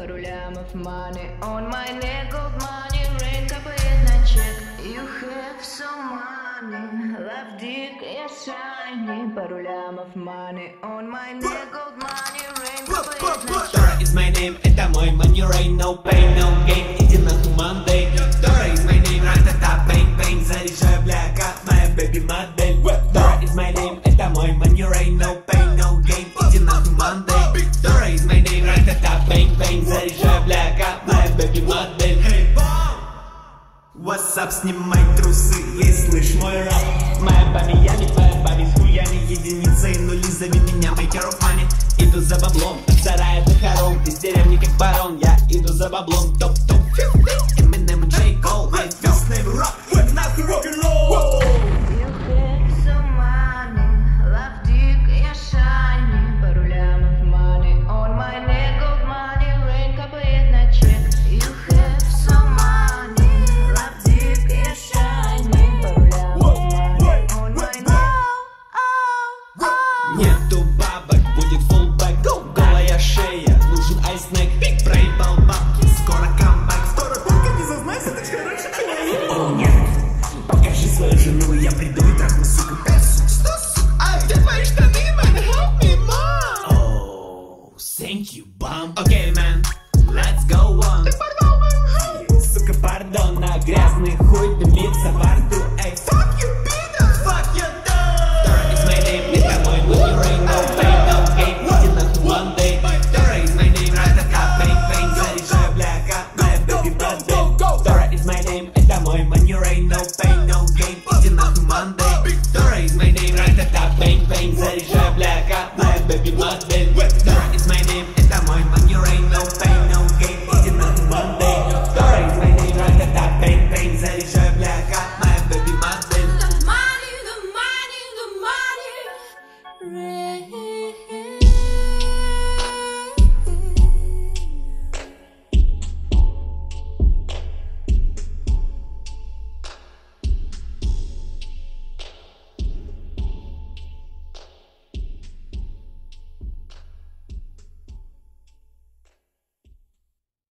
лямов money On my neck gold money Rain капает на чек You have some money Love dick, я shiny Пару лямов money On my neck gold money Rain капает на чек Dora is my name, это мой money rain No pain, no gain, Ра-та-та, bang, bang Заряжаю, бля, как моя baby модель What's up, снимай трусы, ей слышь мой рап Моя баби, я не твоя баби, с хуями единицы и нули Зови меня maker of money Иду за баблом, сарая до хором Из деревни как барон, я иду за баблом Топ-топ, thank you, bum Okay, man, let's go on Ты порвал мою Сука, пардон, на грязный хуй дымится во рту Эй, fuck you, penis, fuck you, dog Dora is my name, это мой money rain No pain, no gain, иди нахуй one day Dora is my name, ра-та-та, bang, bang Заряжаю, бля, как моя baby модель Dora is my name, это мой money rain No pain, no